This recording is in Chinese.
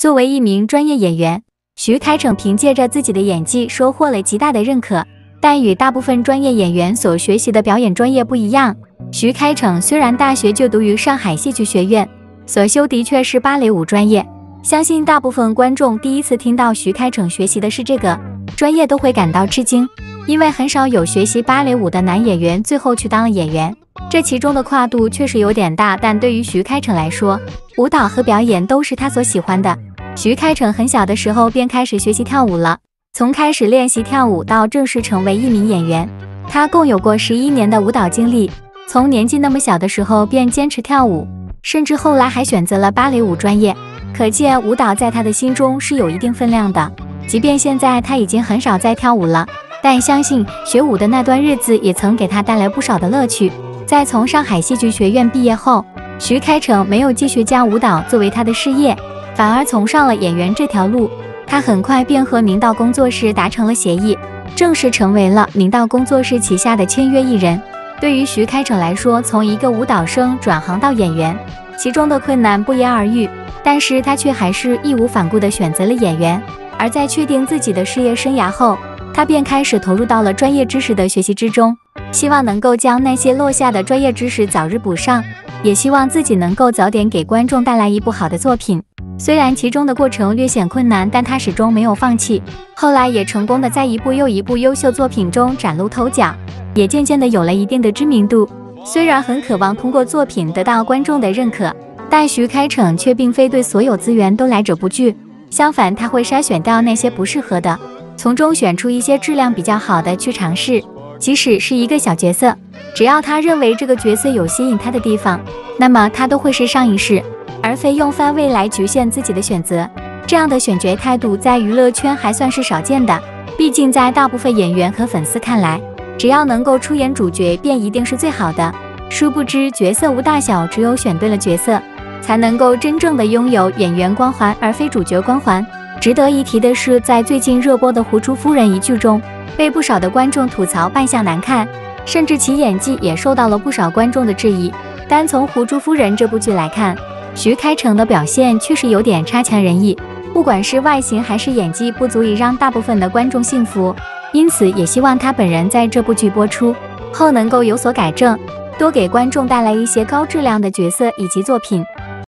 作为一名专业演员，徐开骋凭借着自己的演技收获了极大的认可。但与大部分专业演员所学习的表演专业不一样，徐开骋虽然大学就读于上海戏剧学院，所修的确是芭蕾舞专业。相信大部分观众第一次听到徐开骋学习的是这个专业，都会感到吃惊，因为很少有学习芭蕾舞的男演员最后去当了演员。这其中的跨度确实有点大，但对于徐开骋来说，舞蹈和表演都是他所喜欢的。徐开骋很小的时候便开始学习跳舞了。从开始练习跳舞到正式成为一名演员，他共有过十一年的舞蹈经历。从年纪那么小的时候便坚持跳舞，甚至后来还选择了芭蕾舞专业，可见舞蹈在他的心中是有一定分量的。即便现在他已经很少再跳舞了，但相信学舞的那段日子也曾给他带来不少的乐趣。在从上海戏剧学院毕业后，徐开骋没有继续将舞蹈作为他的事业，反而从上了演员这条路。他很快便和明道工作室达成了协议，正式成为了明道工作室旗下的签约艺人。对于徐开骋来说，从一个舞蹈生转行到演员，其中的困难不言而喻，但是他却还是义无反顾地选择了演员。而在确定自己的事业生涯后，他便开始投入到了专业知识的学习之中，希望能够将那些落下的专业知识早日补上，也希望自己能够早点给观众带来一部好的作品。虽然其中的过程略显困难，但他始终没有放弃。后来也成功的在一部又一部优秀作品中崭露头角，也渐渐的有了一定的知名度。虽然很渴望通过作品得到观众的认可，但徐开骋却并非对所有资源都来者不拒。相反，他会筛选掉那些不适合的，从中选出一些质量比较好的去尝试。即使是一个小角色，只要他认为这个角色有吸引他的地方，那么他都会试上一试。而非用番位来局限自己的选择，这样的选角态度在娱乐圈还算是少见的。毕竟在大部分演员和粉丝看来，只要能够出演主角，便一定是最好的。殊不知角色无大小，只有选对了角色，才能够真正的拥有演员光环，而非主角光环。值得一提的是，在最近热播的《狐珠夫人》一剧中，被不少的观众吐槽扮相难看，甚至其演技也受到了不少观众的质疑。单从《狐珠夫人》这部剧来看，徐开骋的表现确实有点差强人意，不管是外形还是演技，不足以让大部分的观众信服。因此，也希望他本人在这部剧播出后能够有所改正，多给观众带来一些高质量的角色以及作品。